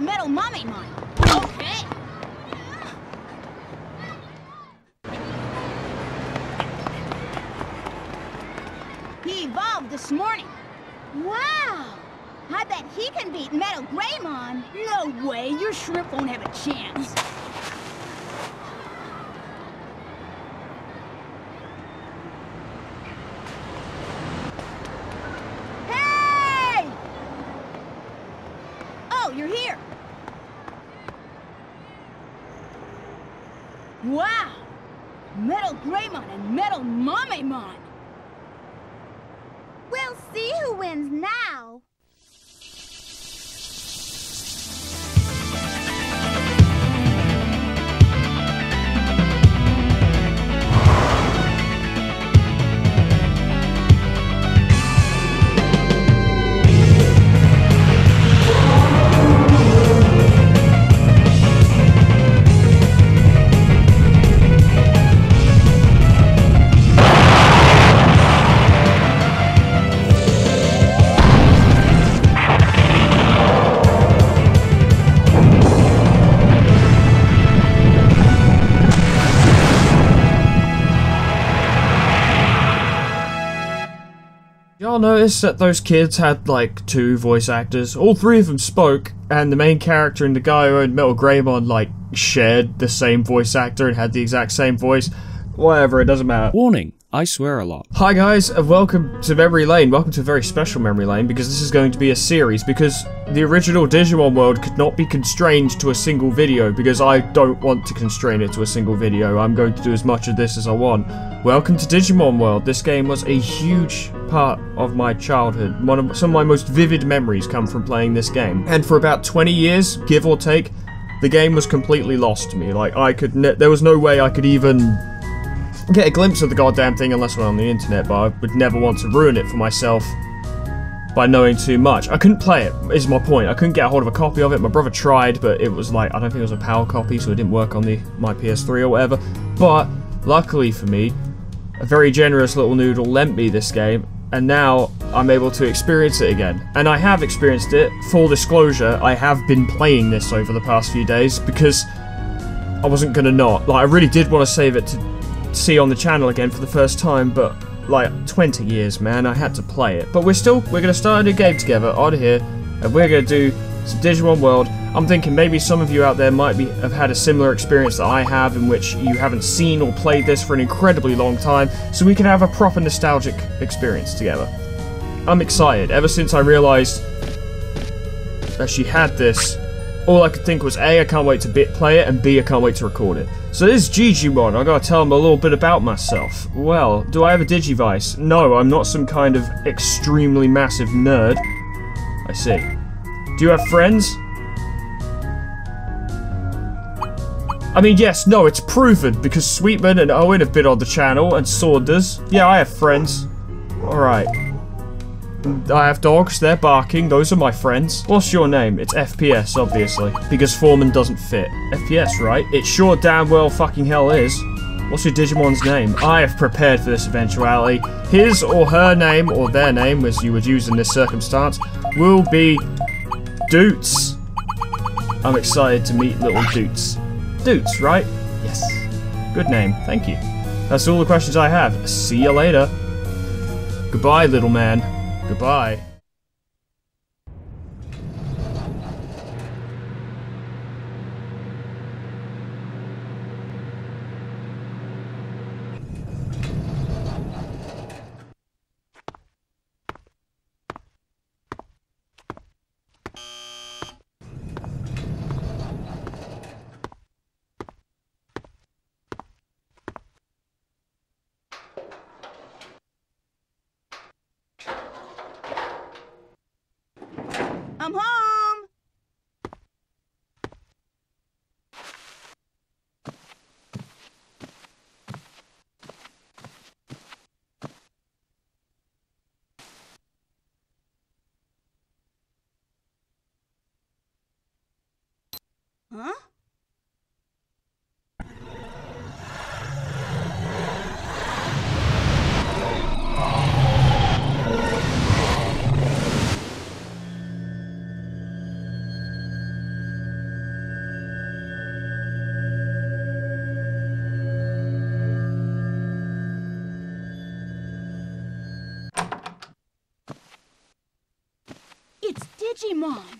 Metal Mamemon. Okay. He evolved this morning. Wow! I bet he can beat Metal Greymon. No way, your shrimp won't have a chance. Y'all notice that those kids had like two voice actors? All three of them spoke, and the main character and the guy who owned Metal Greymon like shared the same voice actor and had the exact same voice. Whatever, it doesn't matter. Warning, I swear a lot. Hi guys, and welcome to Memory Lane. Welcome to a very special Memory Lane because this is going to be a series because the original Digimon world could not be constrained to a single video because I don't want to constrain it to a single video. I'm going to do as much of this as I want. Welcome to Digimon World. This game was a huge part of my childhood. One of some of my most vivid memories come from playing this game. And for about 20 years, give or take, the game was completely lost to me. Like I could there was no way I could even get a glimpse of the goddamn thing unless we're on the internet, but I would never want to ruin it for myself by knowing too much. I couldn't play it, is my point. I couldn't get a hold of a copy of it. My brother tried, but it was like, I don't think it was a PAL copy, so it didn't work on the my PS3 or whatever. But, luckily for me, a very generous little noodle lent me this game, and now I'm able to experience it again. And I have experienced it. Full disclosure, I have been playing this over the past few days because I wasn't gonna not. Like, I really did want to save it to see on the channel again for the first time, but like 20 years, man, I had to play it. But we're still, we're gonna start a new game together on here, and we're gonna do some Digimon World. I'm thinking maybe some of you out there might be have had a similar experience that I have, in which you haven't seen or played this for an incredibly long time, so we can have a proper nostalgic experience together. I'm excited. Ever since I realised that she had this, all I could think was A, I can't wait to bit play it, and B, I can't wait to record it. So this is Jijimon, I gotta tell him a little bit about myself. Well, do I have a Digivice? No, I'm not some kind of extremely massive nerd. I see. Do you have friends? I mean, yes, no, it's proven, because Sweetman and Owen have been on the channel, and Saunders. Yeah, I have friends. Alright. I have dogs, they're barking, those are my friends. What's your name? It's FPS, obviously. Because Foreman doesn't fit. FPS, right? It sure damn well fucking hell is. What's your Digimon's name? I have prepared for this eventuality. His or her name, or their name, as you would use in this circumstance, will be Doots. I'm excited to meet little Doots. Doots, right? Yes. Good name, thank you. That's all the questions I have. See you later. Goodbye, little man. Goodbye. Digimon.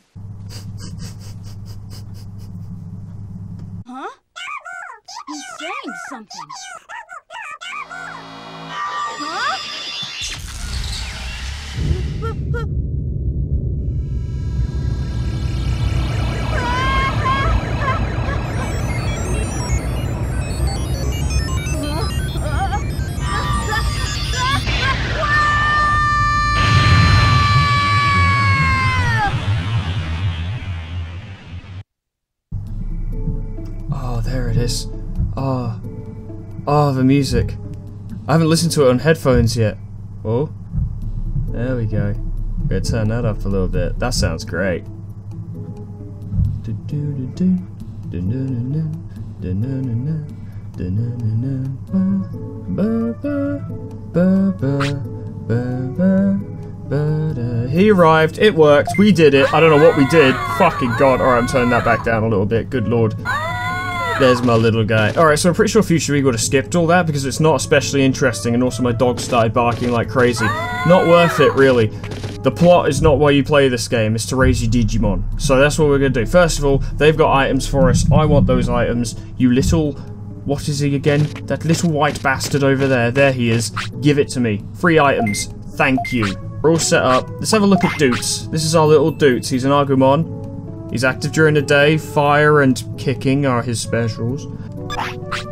The music. I haven't listened to it on headphones yet. Oh. There we go. Gonna turn that up a little bit. That sounds great. He arrived, it worked, we did it. I don't know what we did. Fucking god. Alright, I'm turning that back down a little bit. Good lord. There's my little guy. Alright, so I'm pretty sure Future Eagle would have skipped all that because it's not especially interesting and also my dog started barking like crazy. Not worth it, really. The plot is not why you play this game, it's to raise your Digimon. So that's what we're going to do. First of all, they've got items for us. I want those items. You little... What is he again? That little white bastard over there. There he is. Give it to me. Free items. Thank you. We're all set up. Let's have a look at Doots. This is our little Doots. He's an Agumon. He's active during the day. Fire and kicking are his specials.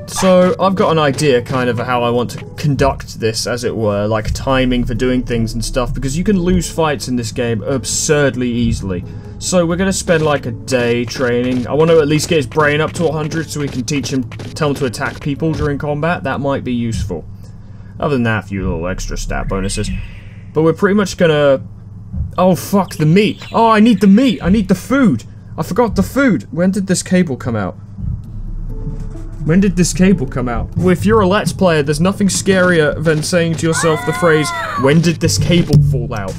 So, I've got an idea kind of how I want to conduct this, as it were, like timing for doing things and stuff, because you can lose fights in this game absurdly easily. So we're going to spend like a day training. I want to at least get his brain up to 100 so we can teach him, tell him to attack people during combat. That might be useful. Other than that, a few little extra stat bonuses. But we're pretty much going to... Oh, fuck, the meat. Oh, I need the meat. I need the food. I forgot the food. When did this cable come out? When did this cable come out? Well, if you're a Let's Player, there's nothing scarier than saying to yourself the phrase, when did this cable fall out?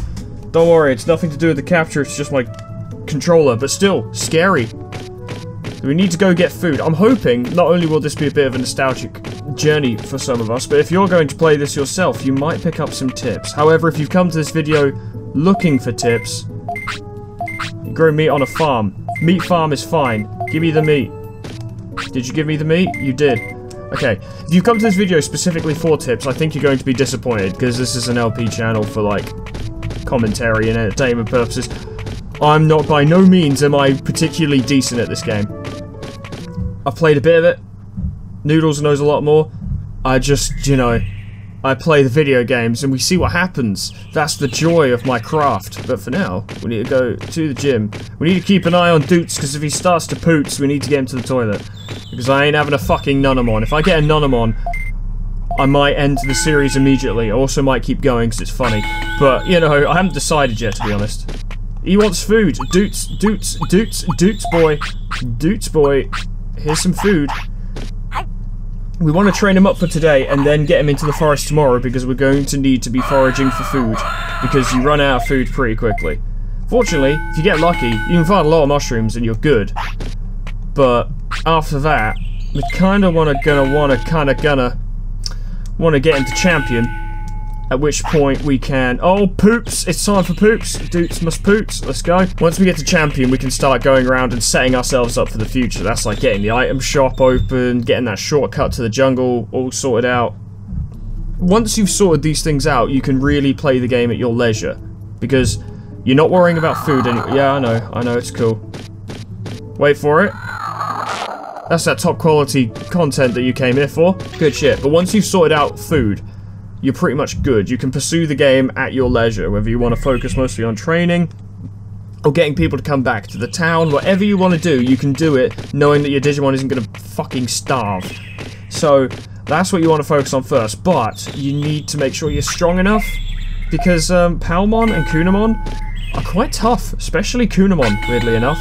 Don't worry, it's nothing to do with the capture, it's just my controller, but still, scary. We need to go get food. I'm hoping not only will this be a bit of a nostalgic journey for some of us, but if you're going to play this yourself, you might pick up some tips. However, if you've come to this video looking for tips, grow meat on a farm. Meat farm is fine. Give me the meat. Did you give me the meat? You did. Okay, if you come to this video specifically for tips, I think you're going to be disappointed, because this is an LP channel for, like, commentary and entertainment purposes. I'm not, by no means am I particularly decent at this game. I've played a bit of it. Noodles knows a lot more. I just, you know, I play the video games and we see what happens. That's the joy of my craft. But for now, we need to go to the gym. We need to keep an eye on Doots, because if he starts to poots, we need to get him to the toilet. Because I ain't having a fucking Numemon. If I get a Numemon, I might end the series immediately. I also might keep going because it's funny. But, you know, I haven't decided yet, to be honest. He wants food. Doots, Doots, Doots, Doots boy. Doots boy. Here's some food. We want to train him up for today and then get him into the forest tomorrow because we're going to need to be foraging for food. Because you run out of food pretty quickly. Fortunately, if you get lucky, you can find a lot of mushrooms and you're good. But after that, we kind of want to, gonna, want to, kind of gonna, want to get into champion. At which point we can... Oh, poops! It's time for poops! Dudes must poops. Let's go. Once we get to champion, we can start going around and setting ourselves up for the future. That's like getting the item shop open, getting that shortcut to the jungle all sorted out. Once you've sorted these things out, you can really play the game at your leisure. Because you're not worrying about food any- Yeah, I know. I know, it's cool. Wait for it. That's that top quality content that you came here for. Good shit. But once you've sorted out food, you're pretty much good. You can pursue the game at your leisure, whether you want to focus mostly on training or getting people to come back to the town. Whatever you want to do, you can do it knowing that your Digimon isn't going to fucking starve. So, that's what you want to focus on first, but you need to make sure you're strong enough because um, Palmon and Kunemon are quite tough, especially Kunemon, weirdly enough.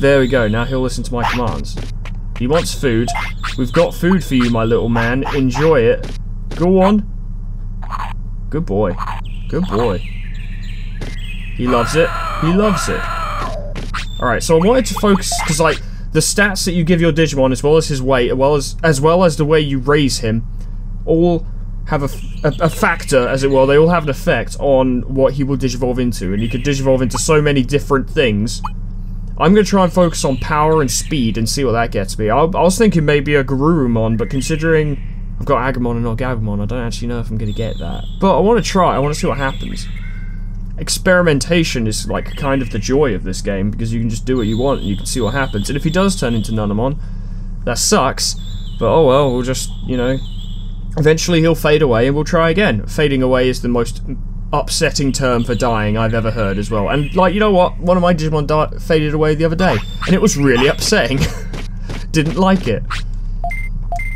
There we go, now he'll listen to my commands. He wants food. We've got food for you, my little man. Enjoy it. Go on. Good boy. Good boy. He loves it. He loves it. Alright, so I wanted to focus, because, like, the stats that you give your Digimon, as well as his weight, as well as, as well as the way you raise him, all have a, a, a factor, as it were. They all have an effect on what he will digivolve into, and he could digivolve into so many different things. I'm going to try and focus on power and speed and see what that gets me. I, I was thinking maybe a Garurumon, but considering I've got Agumon and not Gabumon, I don't actually know if I'm going to get that. But I want to try, I want to see what happens. Experimentation is like kind of the joy of this game, because you can just do what you want and you can see what happens. And if he does turn into Numemon, that sucks, but oh well, we'll just, you know, eventually he'll fade away and we'll try again. Fading away is the most upsetting term for dying I've ever heard as well. And like, you know what? One of my Digimon faded away the other day, and it was really upsetting. Didn't like it.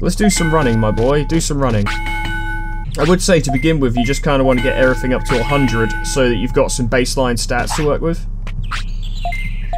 Let's do some running, my boy. Do some running. I would say to begin with, you just kind of want to get everything up to 100 so that you've got some baseline stats to work with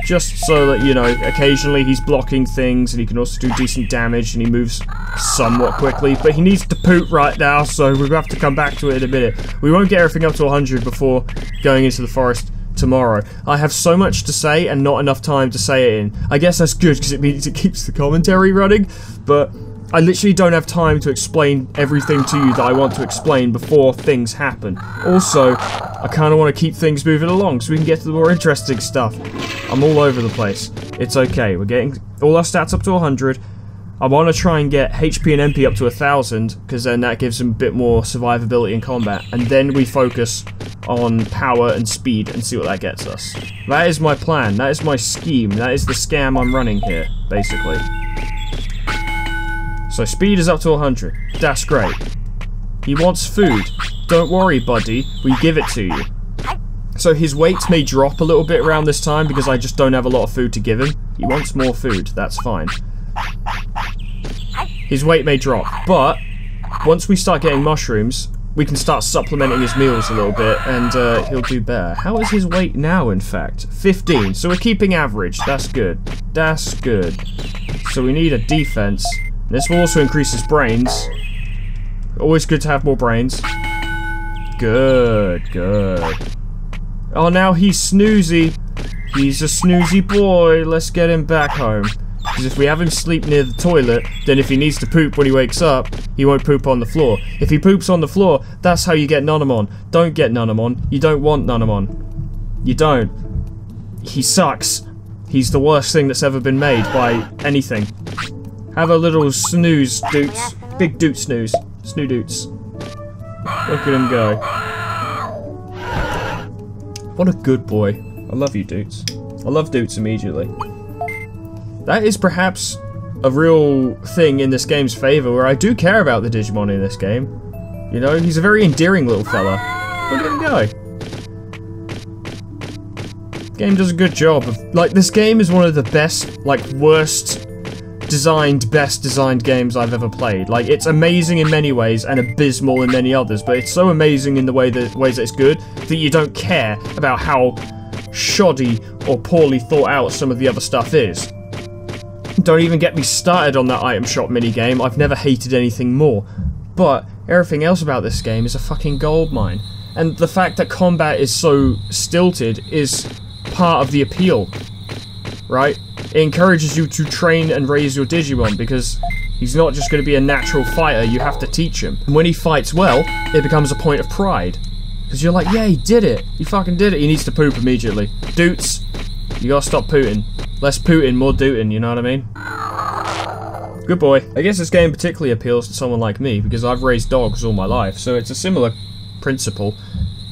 just so that, you know, occasionally he's blocking things and he can also do decent damage and he moves somewhat quickly. But he needs to poop right now, so we'll have to come back to it in a minute. We won't get everything up to 100 before going into the forest tomorrow. I have so much to say and not enough time to say it in. I guess that's good because it means it keeps the commentary running, but I literally don't have time to explain everything to you that I want to explain before things happen. Also, I kind of want to keep things moving along so we can get to the more interesting stuff. I'm all over the place. It's okay. We're getting all our stats up to 100. I want to try and get HP and MP up to 1000 because then that gives them a bit more survivability in combat. And then we focus on power and speed and see what that gets us. That is my plan. That is my scheme. That is the scam I'm running here, basically. So speed is up to 100. That's great. He wants food. Don't worry, buddy. We give it to you. So his weight may drop a little bit around this time because I just don't have a lot of food to give him. He wants more food. That's fine. His weight may drop, but once we start getting mushrooms, we can start supplementing his meals a little bit, and uh, he'll do better. How is his weight now, in fact? 15, so we're keeping average. That's good. That's good. So we need a defense. This will also increase his brains. Always good to have more brains. Good, good. Oh, now he's snoozy. He's a snoozy boy. Let's get him back home. Because if we have him sleep near the toilet, then if he needs to poop when he wakes up, he won't poop on the floor. If he poops on the floor, that's how you get Numemon. Don't get Numemon. You don't want Numemon. You don't. He sucks. He's the worst thing that's ever been made by anything. Have a little snooze, doots. Big doot snooze. Snoo doots. Look at him go. What a good boy. I love you, Doots. I love Doots immediately. That is perhaps a real thing in this game's favour, where I do care about the Digimon in this game. You know, he's a very endearing little fella. Look at him go. Game does a good job of, like, this game is one of the best, like, worst designed, best designed games I've ever played. Like, it's amazing in many ways and abysmal in many others, but it's so amazing in the way that ways that it's good that you don't care about how shoddy or poorly thought out some of the other stuff is. Don't even get me started on that item shop minigame, I've never hated anything more. But everything else about this game is a fucking goldmine. And the fact that combat is so stilted is part of the appeal. Right? It encourages you to train and raise your Digimon because he's not just going to be a natural fighter, you have to teach him. And when he fights well, it becomes a point of pride. Because you're like, yeah, he did it. He fucking did it. He needs to poop immediately. Doots, you gotta stop pooting. Less pooting, more dooting, you know what I mean? Good boy. I guess this game particularly appeals to someone like me because I've raised dogs all my life, so it's a similar principle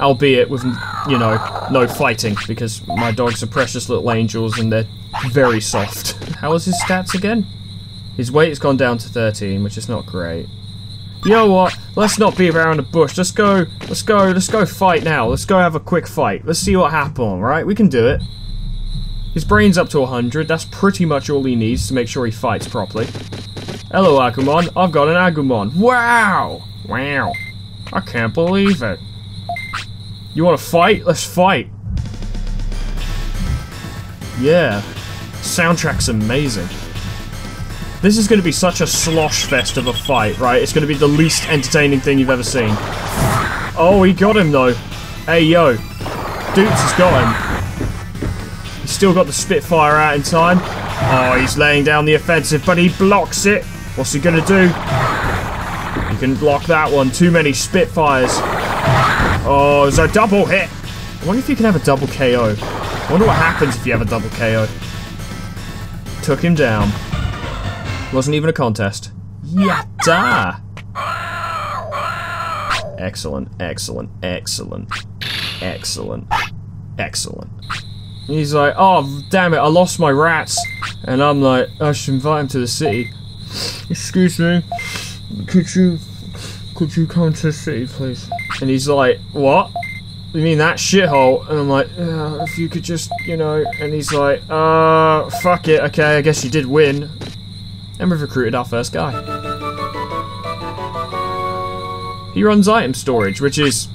albeit with, you know, no fighting, because my dogs are precious little angels and they're very soft. How was his stats again? His weight has gone down to 13, which is not great. You know what? Let's not be around the bush. Let's go, let's go, let's go fight now. Let's go have a quick fight. Let's see what happens, right? We can do it. His brain's up to 100. That's pretty much all he needs to make sure he fights properly. Hello, Agumon. I've got an Agumon. Wow! Wow. I can't believe it. You want to fight? Let's fight. Yeah. Soundtrack's amazing. This is going to be such a slosh fest of a fight, right? It's going to be the least entertaining thing you've ever seen. Oh, he got him, though. Hey, yo. Doots has got him. He's still got the Spitfire out in time. Oh, he's laying down the offensive, but he blocks it. What's he going to do? Couldn't block that one. Too many Spitfires. Oh, it's a double hit. I wonder if you can have a double KO. I wonder what happens if you have a double KO. Took him down. Wasn't even a contest. Yatta! Excellent, excellent, excellent, excellent, excellent. He's like, oh, damn it, I lost my rats. And I'm like, I should invite him to the city. Excuse me, could you, could you come to the city, please? And he's like, what? You mean that shithole? And I'm like, uh, if you could just, you know. And he's like, uh, fuck it. Okay, I guess you did win. And we've recruited our first guy. He runs item storage, which is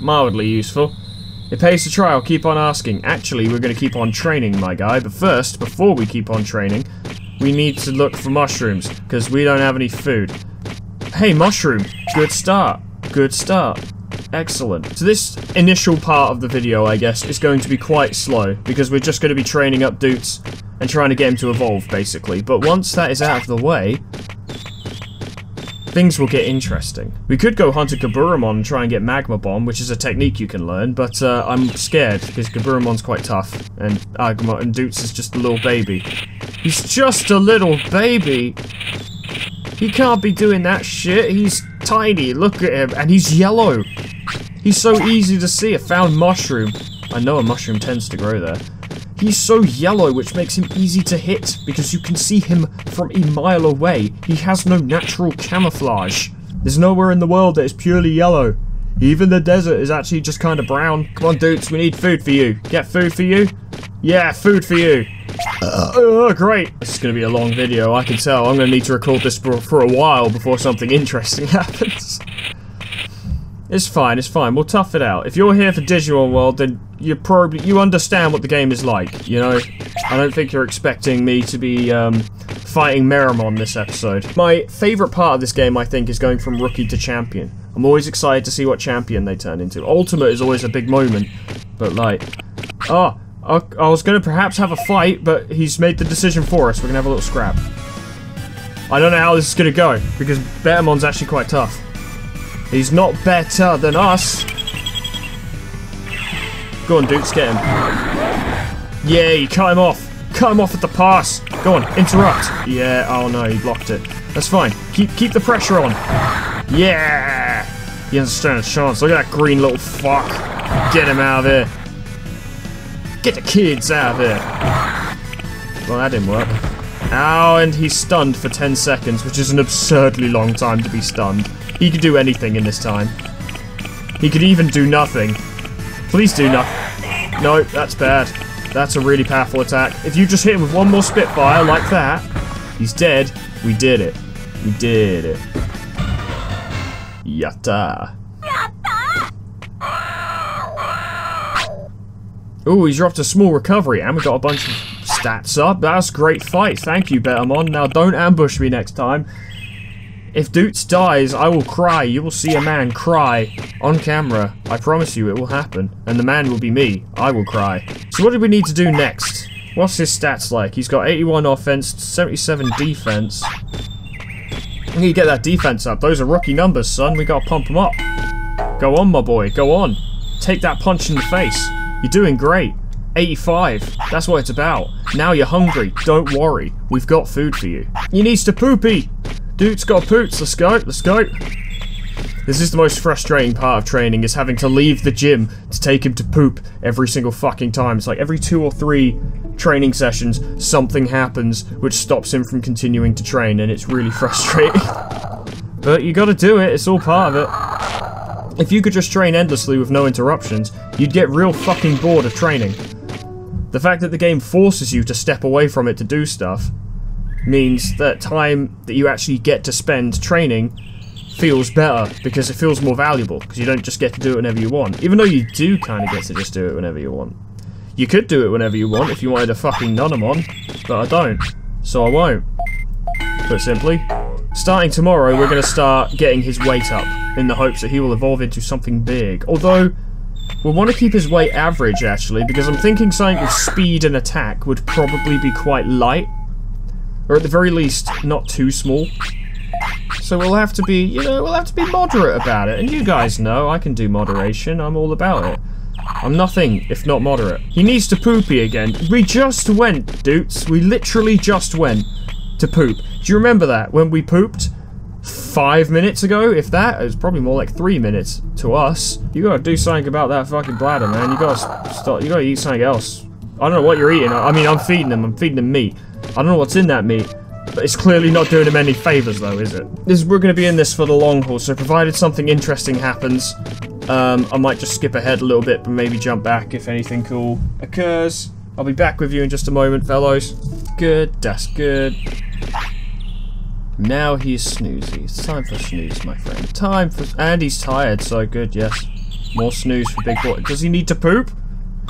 mildly useful. It pays to try, I'll keep on asking. Actually, we're going to keep on training, my guy. But first, before we keep on training, we need to look for mushrooms, because we don't have any food. Hey, mushroom. Good start. Good start. Excellent. So this initial part of the video, I guess, is going to be quite slow, because we're just going to be training up Doots and trying to get him to evolve, basically. But once that is out of the way, things will get interesting. We could go hunt a Gaburamon and try and get Magma Bomb, which is a technique you can learn, but uh, I'm scared, because Gaburamon's quite tough, and Agumon and Doots is just a little baby. He's just a little baby! He can't be doing that shit, he's tiny, look at him, and he's yellow! He's so easy to see, a found mushroom. I know a mushroom tends to grow there. He's so yellow, which makes him easy to hit, because you can see him from a mile away. He has no natural camouflage. There's nowhere in the world that is purely yellow. Even the desert is actually just kind of brown. Come on, dudes, we need food for you. Get food for you? Yeah, food for you. Oh, great. This is going to be a long video, I can tell. I'm going to need to record this for, for a while before something interesting happens. It's fine, it's fine. We'll tough it out. If you're here for Digimon World, then you probably you understand what the game is like. You know, I don't think you're expecting me to be um, fighting Meramon this episode. My favorite part of this game, I think, is going from rookie to champion. I'm always excited to see what champion they turn into. Ultimate is always a big moment, but like, oh, I was going to perhaps have a fight, but he's made the decision for us. We're going to have a little scrap. I don't know how this is going to go, because Betamon's actually quite tough. He's not better than us. Go on, Doots, get him. You cut him off. Cut him off at the pass. Go on, interrupt. Yeah, oh no, he blocked it. That's fine. Keep keep the pressure on. Yeah! He doesn't stand chance. Look at that green little fuck. Get him out of here. Get the kids out of here. Well, that didn't work. Ow, and he's stunned for 10 seconds, which is an absurdly long time to be stunned. He could do anything in this time. He could even do nothing. Please do nothing. No, that's bad. That's a really powerful attack. If you just hit him with one more Spitfire like that, he's dead. We did it. We did it. Yatta. Ooh, he's dropped a small recovery, and we got a bunch of stats up. That's great fight. Thank you, Betamon. Now, don't ambush me next time. If Doots dies, I will cry. You will see a man cry on camera. I promise you it will happen. And the man will be me. I will cry. So what do we need to do next? What's his stats like? He's got 81 offense, 77 defense. We need to get that defense up. Those are rookie numbers, son. We gotta pump them up. Go on, my boy. Go on. Take that punch in the face. You're doing great. 85. That's what it's about. Now you're hungry. Don't worry. We've got food for you. You needs to poopy. Dude's got poots. Let's go. Let's go. This is the most frustrating part of training, is having to leave the gym to take him to poop every single fucking time. It's like every two or three training sessions, something happens which stops him from continuing to train, and it's really frustrating. but you gotta do it, it's all part of it. If you could just train endlessly with no interruptions, you'd get real fucking bored of training. The fact that the game forces you to step away from it to do stuff means that time that you actually get to spend training feels better because it feels more valuable because you don't just get to do it whenever you want. Even though you do kind of get to just do it whenever you want. You could do it whenever you want if you wanted a fucking Numemon, but I don't. So I won't. Put simply, starting tomorrow we're going to start getting his weight up in the hopes that he will evolve into something big. Although, we'll want to keep his weight average actually because I'm thinking something with speed and attack would probably be quite light or at the very least, not too small. So we'll have to be, you know, we'll have to be moderate about it. And you guys know I can do moderation. I'm all about it. I'm nothing if not moderate. He needs to poopy again. We just went, dudes. We literally just went to poop. Do you remember that when we pooped? Five minutes ago, if that, it was probably more like three minutes to us. You gotta do something about that fucking bladder, man. You gotta stop. You gotta eat something else. I don't know what you're eating. I mean, I'm feeding him. I'm feeding him meat. I don't know what's in that meat. But it's clearly not doing him any favours, though, is it? This, we're going to be in this for the long haul, so provided something interesting happens, um, I might just skip ahead a little bit, but maybe jump back if anything cool occurs. I'll be back with you in just a moment, fellows. Good, that's good. Now he's snoozy. It's time for snooze, my friend. Time for... And he's tired, so good, yes. More snooze for big boy. Does he need to poop?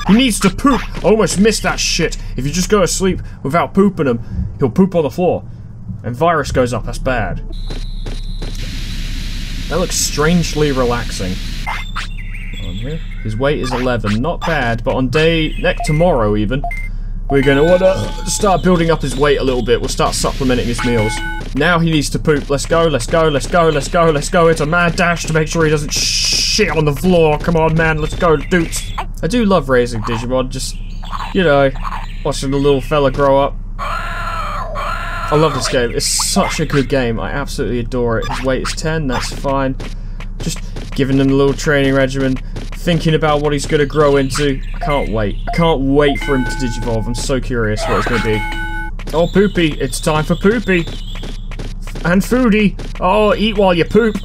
He needs to poop! I almost missed that shit. If you just go to sleep without pooping him, he'll poop on the floor. And virus goes up, that's bad. That looks strangely relaxing. His weight is 11, not bad, but on day, next tomorrow even, we're gonna wanna start building up his weight a little bit. We'll start supplementing his meals. Now he needs to poop. Let's go, let's go, let's go, let's go, let's go. It's a mad dash to make sure he doesn't shit on the floor. Come on, man, let's go, dudes. I do love raising Digimon, just, you know, watching the little fella grow up. I love this game. It's such a good game. I absolutely adore it. His weight is 10, that's fine. Just giving him a little training regimen, thinking about what he's going to grow into. I can't wait. I can't wait for him to digivolve. I'm so curious what it's going to be. Oh, Poopy, it's time for Poopy. And Foodie. Oh, eat while you poop.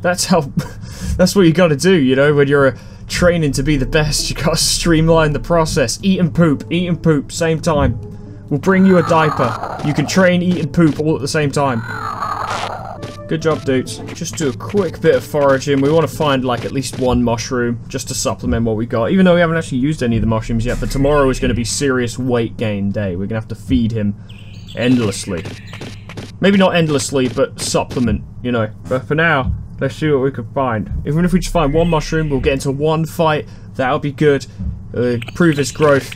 That's how... that's what you got to do, you know, when you're uh, training to be the best, you gotta streamline the process. Eat and poop, eat and poop, same time. We'll bring you a diaper. You can train, eat, and poop all at the same time. Good job, dudes. Just do a quick bit of foraging. We want to find, like, at least one mushroom, just to supplement what we got. Even though we haven't actually used any of the mushrooms yet, but tomorrow is going to be serious weight gain day. We're going to have to feed him endlessly. Maybe not endlessly, but supplement, you know. But for now, Let's see what we can find. Even if we just find one mushroom, we'll get into one fight. That'll be good. Uh, prove his growth.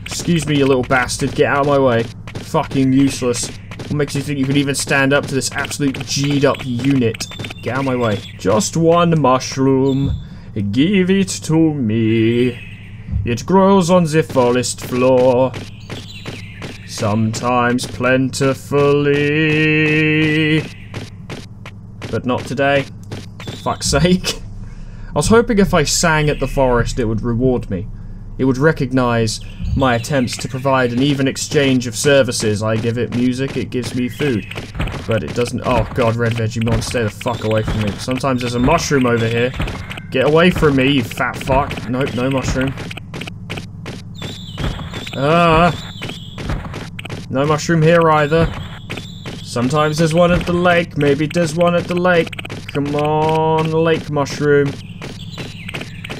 Excuse me, you little bastard. Get out of my way. Fucking useless. What makes you think you can even stand up to this absolute G'd up unit? Get out of my way. Just one mushroom. Give it to me. It grows on the forest floor. Sometimes plentifully but not today. Fuck's sake. I was hoping if I sang at the forest it would reward me. It would recognise my attempts to provide an even exchange of services. I give it music, it gives me food. But it doesn't- oh god, RedVegiemon, stay the fuck away from me. Sometimes there's a mushroom over here. Get away from me, you fat fuck. Nope, no mushroom. Ah! No mushroom here either. Sometimes there's one at the lake. Maybe there's one at the lake. Come on, lake mushroom.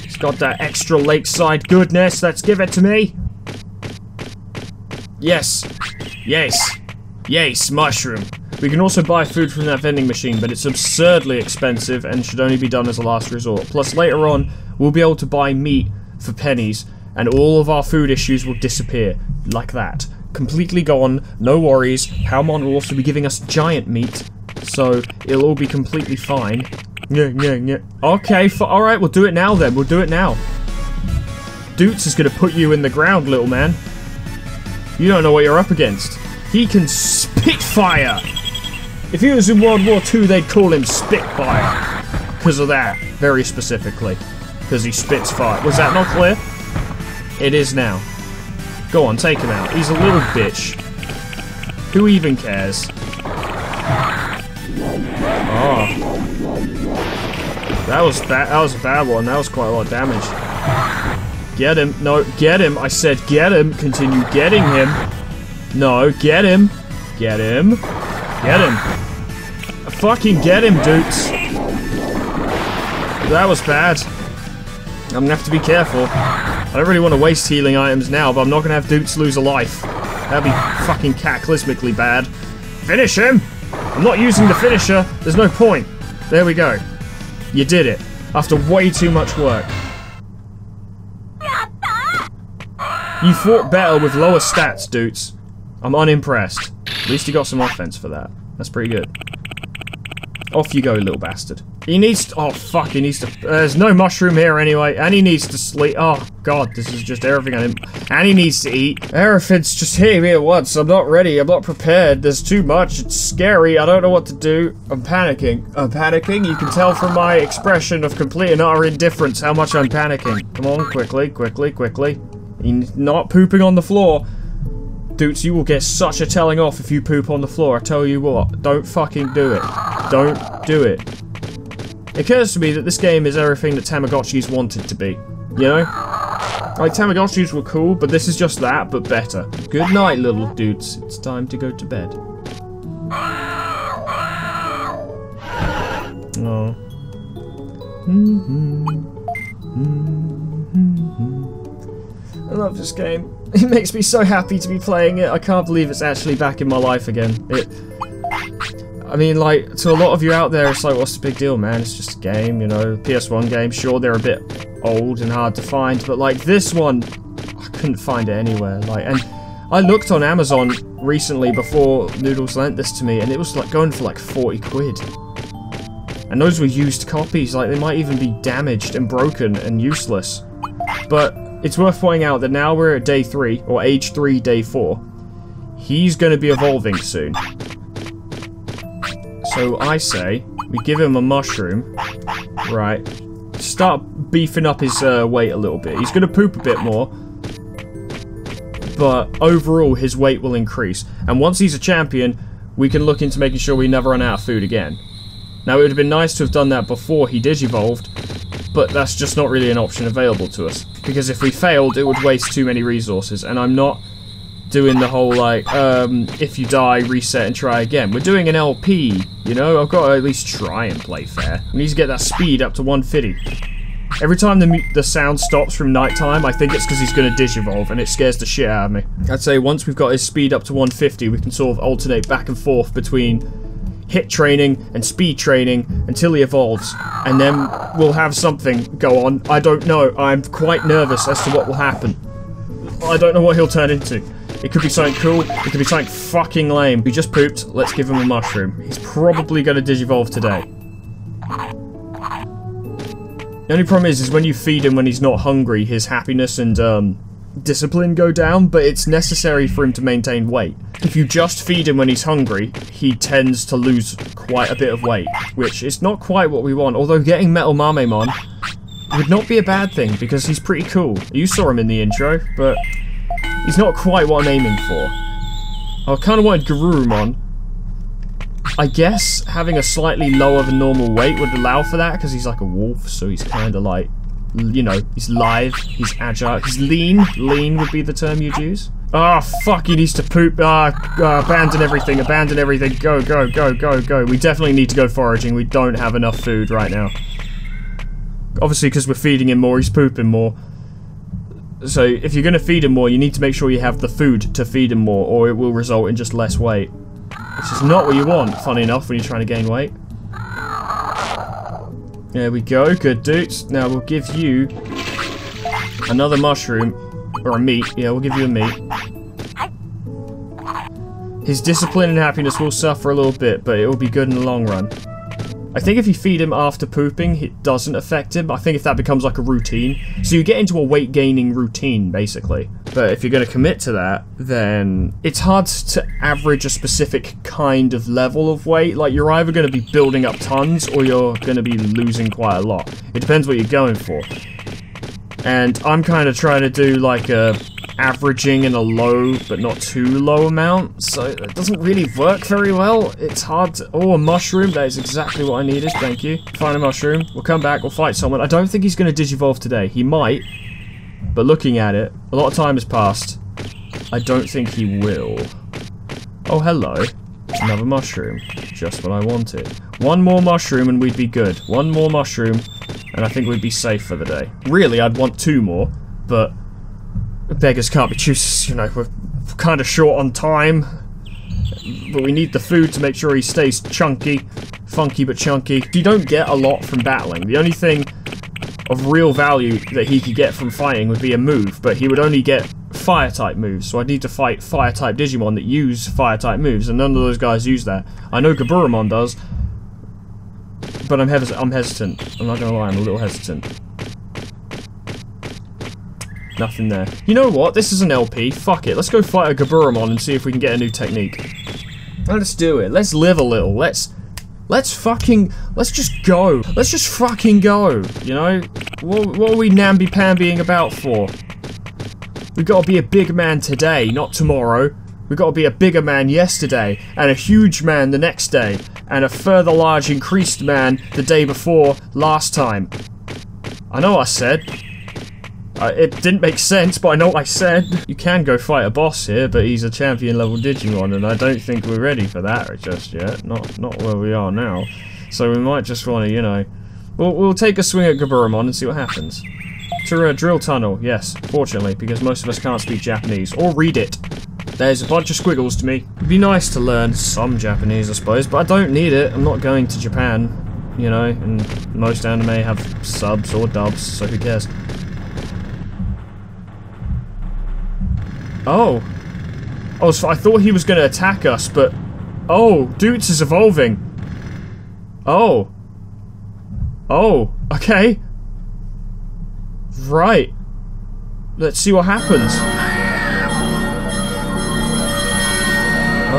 It's got that extra lakeside goodness. Let's give it to me. Yes. Yes. Yes, mushroom. We can also buy food from that vending machine, but it's absurdly expensive and should only be done as a last resort. Plus, later on, we'll be able to buy meat for pennies, and all of our food issues will disappear. Like that completely gone, no worries. Palmon will also be giving us giant meat, so it'll all be completely fine. Yeah, yeah, yeah. Okay, alright, we'll do it now then, we'll do it now. Doots is gonna put you in the ground, little man. You don't know what you're up against. He can spit fire! If he was in World War II, they'd call him Spitfire. Because of that, very specifically. Because he spits fire. Was that not clear? It is now. Go on, take him out. He's a little bitch. Who even cares? Oh. That was bad. That was a bad one. That was quite a lot of damage. Get him. No, get him. I said get him. Continue getting him. No, get him. Get him. Get him. Fucking get him, dudes. That was bad. I'm gonna have to be careful. I don't really want to waste healing items now, but I'm not going to have Doots lose a life. That'd be fucking cataclysmically bad. Finish him! I'm not using the finisher. There's no point. There we go. You did it. After way too much work. You fought better with lower stats, dudes. I'm unimpressed. At least you got some offense for that. That's pretty good. Off you go, little bastard. He needs to, oh fuck, he needs to, there's no mushroom here anyway, and he needs to sleep. Oh god, this is just everything on him. And he needs to eat. Everything's just hitting me at once. I'm not ready, I'm not prepared. There's too much, it's scary, I don't know what to do. I'm panicking. I'm panicking, you can tell from my expression of complete and utter indifference how much I'm panicking. Come on, quickly, quickly, quickly. He's not pooping on the floor. Dudes, you will get such a telling off if you poop on the floor. I tell you what, don't fucking do it. Don't do it. It occurs to me that this game is everything that Tamagotchis wanted to be. You know? Like, Tamagotchis were cool, but this is just that, but better. Good night, little dudes. It's time to go to bed. Oh. Mm -hmm. Mm -hmm. I love this game. It makes me so happy to be playing it. I can't believe it's actually back in my life again. It. I mean, like, to a lot of you out there, it's like, what's the big deal, man? It's just a game, you know, PS1 game. Sure, they're a bit old and hard to find, but, like, this one, I couldn't find it anywhere. Like, and I looked on Amazon recently before Noodles lent this to me, and it was, like, going for, like, 40 quid. And those were used copies, like, they might even be damaged and broken and useless. But it's worth pointing out that now we're at day 3, or age 3, day 4. He's going to be evolving soon. So I say, we give him a mushroom, right, start beefing up his uh, weight a little bit. He's going to poop a bit more, but overall his weight will increase. And once he's a champion, we can look into making sure we never run out of food again. Now it would have been nice to have done that before he digivolved, but that's just not really an option available to us. Because if we failed, it would waste too many resources, and I'm not doing the whole, like, um, if you die, reset and try again. We're doing an LP, you know? I've got to at least try and play fair. We need to get that speed up to 150. Every time the, the sound stops from nighttime, I think it's because he's going to digivolve, and it scares the shit out of me. I'd say once we've got his speed up to 150, we can sort of alternate back and forth between hit training and speed training until he evolves, and then we'll have something go on. I don't know. I'm quite nervous as to what will happen. I don't know what he'll turn into. It could be something cool, it could be something fucking lame. He just pooped, let's give him a mushroom. He's probably going to digivolve today. The only problem is, is when you feed him when he's not hungry, his happiness and um, discipline go down, but it's necessary for him to maintain weight. If you just feed him when he's hungry, he tends to lose quite a bit of weight, which is not quite what we want, although getting Metal Mamemon would not be a bad thing, because he's pretty cool. You saw him in the intro, but he's not quite what I'm aiming for. I kind of wanted Garurumon. I guess having a slightly lower than normal weight would allow for that, because he's like a wolf, so he's kind of like you know, he's live, he's agile, he's lean. Lean would be the term you'd use. Ah, oh, fuck, he needs to poop. Ah, uh, abandon everything, abandon everything. Go, go, go, go, go. We definitely need to go foraging. We don't have enough food right now. Obviously, because we're feeding him more, he's pooping more. So, if you're going to feed him more, you need to make sure you have the food to feed him more, or it will result in just less weight. Which is not what you want, funny enough, when you're trying to gain weight. There we go, good dudes. Now we'll give you another mushroom, or a meat. Yeah, we'll give you a meat. His discipline and happiness will suffer a little bit, but it will be good in the long run. I think if you feed him after pooping, it doesn't affect him. I think if that becomes like a routine. So you get into a weight gaining routine, basically. But if you're going to commit to that, then it's hard to average a specific kind of level of weight. Like, you're either going to be building up tons or you're going to be losing quite a lot. It depends what you're going for. And I'm kind of trying to do like a averaging in a low but not too low amount, so it doesn't really work very well. It's hard to... Oh, a mushroom. That is exactly what I needed. Thank you. Find a mushroom. We'll come back. We'll fight someone. I don't think he's going to digivolve today. He might, but looking at it, a lot of time has passed. I don't think he will. Oh, hello. Another mushroom. Just what I wanted. One more mushroom and we'd be good. One more mushroom and I think we'd be safe for the day. Really, I'd want two more, but beggars can't be choosers, you know, we're kind of short on time. But we need the food to make sure he stays chunky. Funky but chunky. You don't get a lot from battling. The only thing of real value that he could get from fighting would be a move, but he would only get fire-type moves, so I'd need to fight fire-type Digimon that use fire-type moves, and none of those guys use that. I know Gaburamon does, but I'm, hes I'm hesitant. I'm not gonna lie, I'm a little hesitant. Nothing there. You know what? This is an LP. Fuck it. Let's go fight a Gaburamon and see if we can get a new technique. Let's do it. Let's live a little. Let's... Let's fucking... Let's just go. Let's just fucking go. You know? What, what are we namby-pambying about for? We gotta be a big man today, not tomorrow. We gotta be a bigger man yesterday, and a huge man the next day, and a further large increased man the day before last time. I know I said. It didn't make sense, but I know what I said. You can go fight a boss here, but he's a champion level Digimon, and I don't think we're ready for that just yet. Not not where we are now. So we might just want to, you know... We'll, we'll take a swing at Gaburamon and see what happens. To a drill tunnel, yes, fortunately, because most of us can't speak Japanese, or read it. There's a bunch of squiggles to me. It'd be nice to learn some Japanese, I suppose, but I don't need it. I'm not going to Japan, you know, and most anime have subs or dubs, so who cares? Oh. Oh, so I thought he was going to attack us, but... Oh, Doots is evolving. Oh. Oh, okay. Right. Let's see what happens.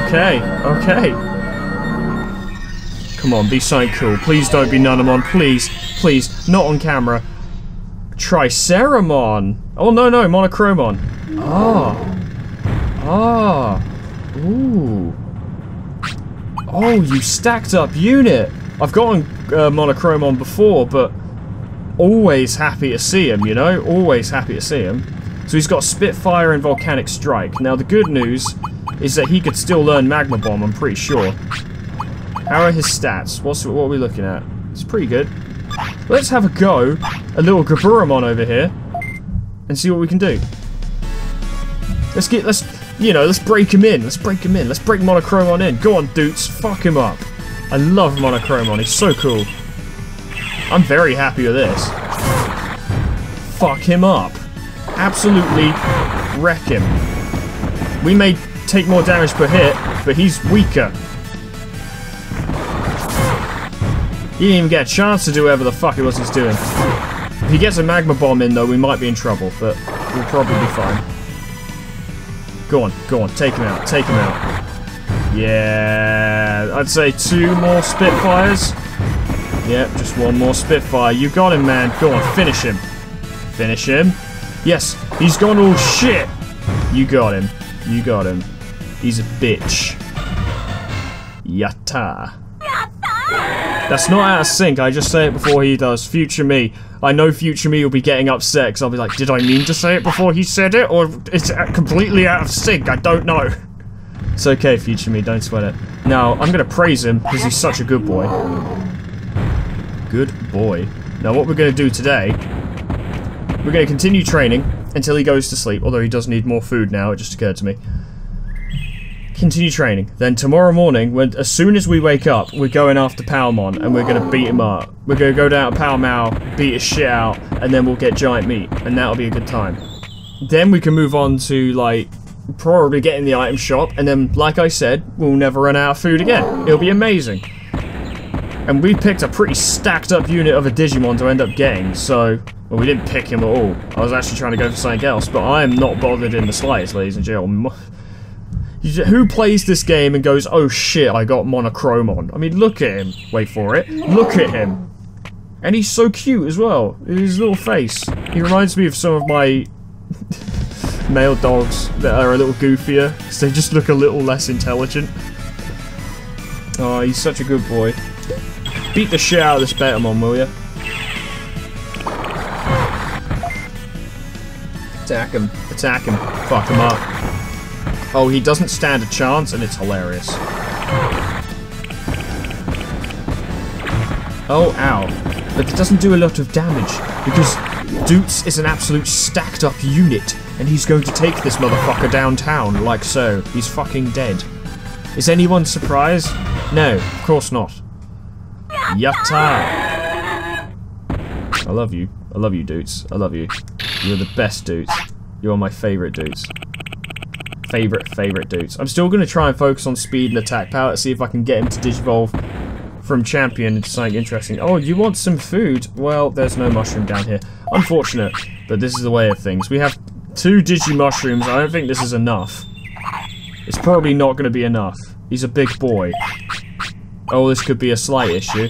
Okay, okay. Come on, be something cool. Please don't be Numemon. Please, please. Not on camera. Triceramon. Oh, no, no. Monochromon. Ah. Ah. Ooh. Oh, you stacked up unit. I've gotten uh, Monochromon before, but always happy to see him, you know? Always happy to see him. So he's got Spitfire and Volcanic Strike. Now, the good news is that he could still learn Magma Bomb, I'm pretty sure. How are his stats? What's what are we looking at? It's pretty good. Let's have a go, a little Gaburamon over here, and see what we can do. Let's get, let's, you know, let's break him in. Let's break him in. Let's break Monochrome Monochromon in. Go on, dudes. Fuck him up. I love Monochromon. He's so cool. I'm very happy with this. Fuck him up. Absolutely wreck him. We may take more damage per hit, but he's weaker. He didn't even get a chance to do whatever the fuck it was he's doing. If he gets a magma bomb in though, we might be in trouble, but we'll probably be fine. Go on, go on, take him out, take him out. Yeah, I'd say two more Spitfires. Yep, just one more Spitfire. You got him, man. Go on, finish him. Finish him. Yes, he's gone all shit. You got him. You got him. He's a bitch. Yatta. That's not out of sync, I just say it before he does. Future me. I know future me will be getting upset because I'll be like, did I mean to say it before he said it? Or it's completely out of sync? I don't know. It's okay, future me, don't sweat it. Now, I'm going to praise him because he's such a good boy. Good boy. Now, what we're going to do today, we're going to continue training until he goes to sleep, although he does need more food now, it just occurred to me continue training. Then tomorrow morning, when as soon as we wake up, we're going after Palmon and we're gonna beat him up. We're gonna go down to Palmon, beat his shit out, and then we'll get giant meat, and that'll be a good time. Then we can move on to like probably get in the item shop, and then, like I said, we'll never run out of food again. It'll be amazing. And we picked a pretty stacked up unit of a Digimon to end up getting, so... Well, we didn't pick him at all. I was actually trying to go for something else, but I am not bothered in the slightest, ladies and gentlemen. Who plays this game and goes, oh shit, I got Monochromon? I mean, look at him. Wait for it. Look at him. And he's so cute as well. His little face. He reminds me of some of my male dogs that are a little goofier. They just look a little less intelligent. Oh, he's such a good boy. Beat the shit out of this Betamon, will ya? Attack him. Attack him. Fuck him up. Oh, he doesn't stand a chance, and it's hilarious. Oh, ow. But it doesn't do a lot of damage, because Doots is an absolute stacked up unit, and he's going to take this motherfucker downtown, like so. He's fucking dead. Is anyone surprised? No, of course not. Yatta! I love you. I love you, Doots. I love you. You're the best Doots. You're my favourite Doots favorite, favorite dudes. I'm still going to try and focus on speed and attack power to see if I can get him to Digivolve from champion into something interesting. Oh, you want some food? Well, there's no mushroom down here. Unfortunate, but this is the way of things. We have two digi mushrooms. I don't think this is enough. It's probably not going to be enough. He's a big boy. Oh, this could be a slight issue.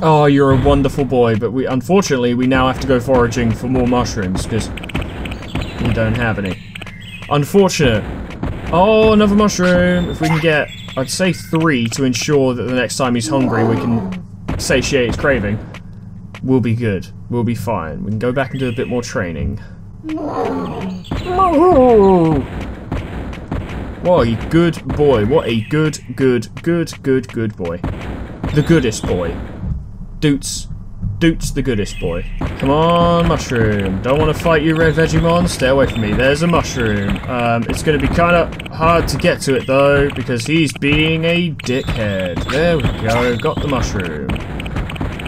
Oh, you're a wonderful boy, but we unfortunately we now have to go foraging for more mushrooms because we don't have any. Unfortunate. Oh, another mushroom. If we can get, I'd say three to ensure that the next time he's hungry we can satiate his craving. We'll be good. We'll be fine. We can go back and do a bit more training. What a good boy. What a good, good, good, good, good boy. The goodest boy. Doots. Doots the goodest boy. Come on, mushroom. Don't want to fight you, RedVegiemon. Stay away from me. There's a mushroom. Um, it's going to be kind of hard to get to it, though, because he's being a dickhead. There we go. Got the mushroom.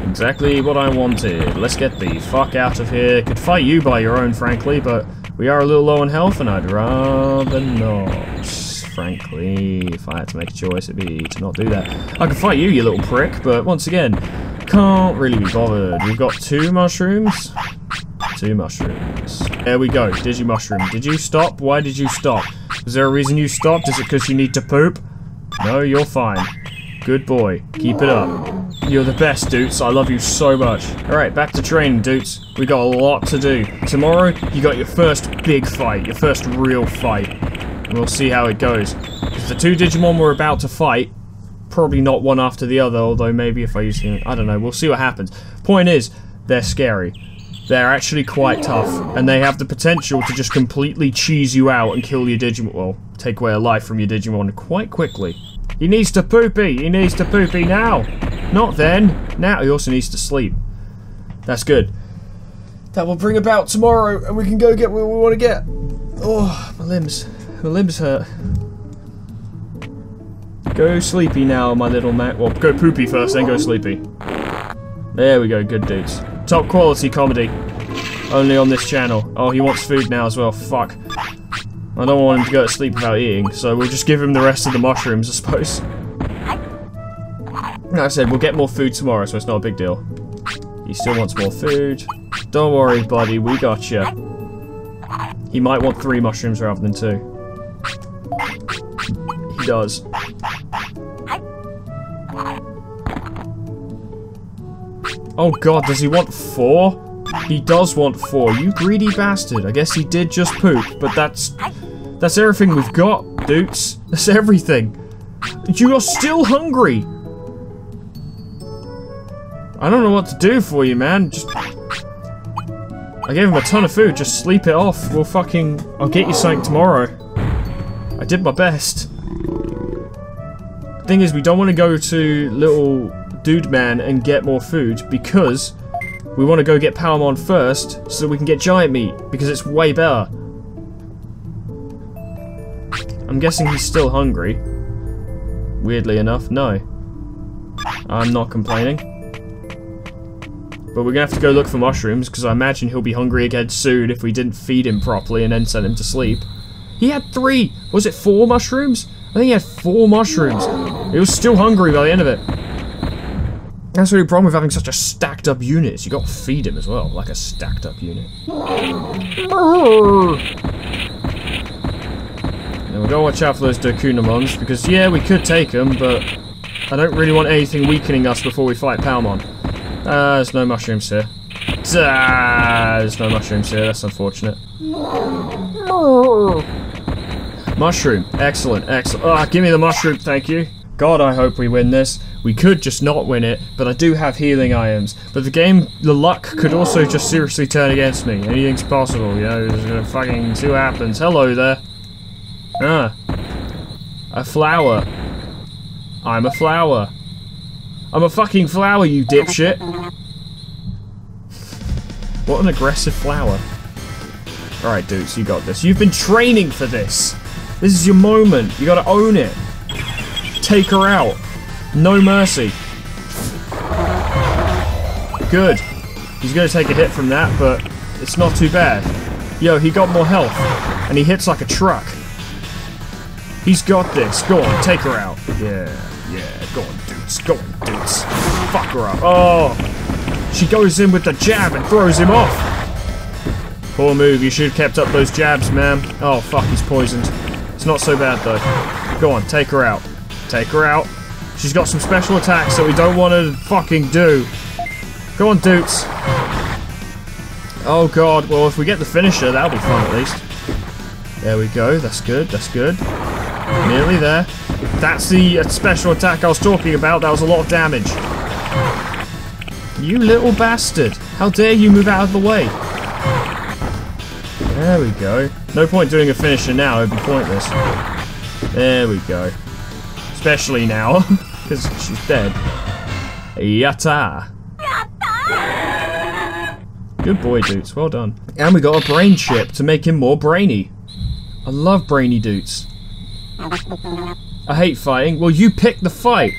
Exactly what I wanted. Let's get the fuck out of here. Could fight you by your own, frankly, but we are a little low on health, and I'd rather not. Frankly, if I had to make a choice, it'd be to not do that. I could fight you, you little prick, but once again, can't really be bothered. We've got two mushrooms. Two mushrooms. There we go. Digi mushroom. Did you stop? Why did you stop? Is there a reason you stopped? Is it because you need to poop? No, you're fine. Good boy. Keep it up. You're the best, Doots. I love you so much. Alright, back to training, Doots. We got a lot to do. Tomorrow, you got your first big fight. Your first real fight. We'll see how it goes. Because the two Digimon we're about to fight probably not one after the other, although maybe if I use him, I don't know, we'll see what happens. Point is, they're scary. They're actually quite tough, and they have the potential to just completely cheese you out and kill your Digimon, well, take away a life from your Digimon quite quickly. He needs to poopy! He needs to poopy now! Not then! Now he also needs to sleep. That's good. That will bring about tomorrow, and we can go get what we want to get. Oh, my limbs. My limbs hurt. Go sleepy now, my little man. Well, go poopy first, then go sleepy. There we go, good dudes. Top quality comedy. Only on this channel. Oh, he wants food now as well. Fuck. I don't want him to go to sleep without eating, so we'll just give him the rest of the mushrooms, I suppose. Like I said, we'll get more food tomorrow, so it's not a big deal. He still wants more food. Don't worry, buddy, we got you. He might want three mushrooms rather than two. He does. Oh god, does he want four? He does want four. You greedy bastard. I guess he did just poop, but that's... That's everything we've got, dudes. That's everything. You are still hungry. I don't know what to do for you, man. Just... I gave him a ton of food. Just sleep it off. We'll fucking... I'll get you something tomorrow. I did my best. Thing is, we don't want to go to little dude man and get more food because we want to go get Palmon first so we can get giant meat because it's way better. I'm guessing he's still hungry. Weirdly enough, no. I'm not complaining. But we're gonna have to go look for mushrooms because I imagine he'll be hungry again soon if we didn't feed him properly and then send him to sleep. He had three! Was it four mushrooms? I think he had four mushrooms. He was still hungry by the end of it. That's the only problem with having such a stacked up unit is you got to feed him as well, like a stacked up unit. Now we gotta watch out for those Dokunemons, because yeah, we could take them, but I don't really want anything weakening us before we fight Palmon. Uh, there's no mushrooms here. Ah, there's no mushrooms here, that's unfortunate. Mushroom, excellent, excellent. Ah, give me the mushroom, thank you. God, I hope we win this. We could just not win it, but I do have healing items. But the game, the luck could also just seriously turn against me. Anything's possible, you know, just gonna fucking see what happens. Hello there. Ah. A flower. I'm a flower. I'm a fucking flower, you dipshit. What an aggressive flower. Alright, dudes, you got this. You've been training for this. This is your moment. You gotta own it. Take her out. No mercy. Good. He's gonna take a hit from that, but it's not too bad. Yo, he got more health. And he hits like a truck. He's got this. Go on, take her out. Yeah, yeah. Go on, dudes. Go on, dudes. Fuck her up. Oh! She goes in with the jab and throws him off. Poor move. You should have kept up those jabs, man. Oh, fuck, he's poisoned. It's not so bad, though. Go on, take her out. Take her out. She's got some special attacks that we don't want to fucking do. Go on, dudes. Oh god, well if we get the finisher, that'll be fun at least. There we go, that's good, that's good. Nearly there. That's the uh, special attack I was talking about, that was a lot of damage. You little bastard! How dare you move out of the way? There we go. No point doing a finisher now, it'd be pointless. There we go. Especially now, because she's dead. Yatta! Good boy, Doots. Well done. And we got a brain chip to make him more brainy. I love brainy Doots. I hate fighting. Well, you pick the fight.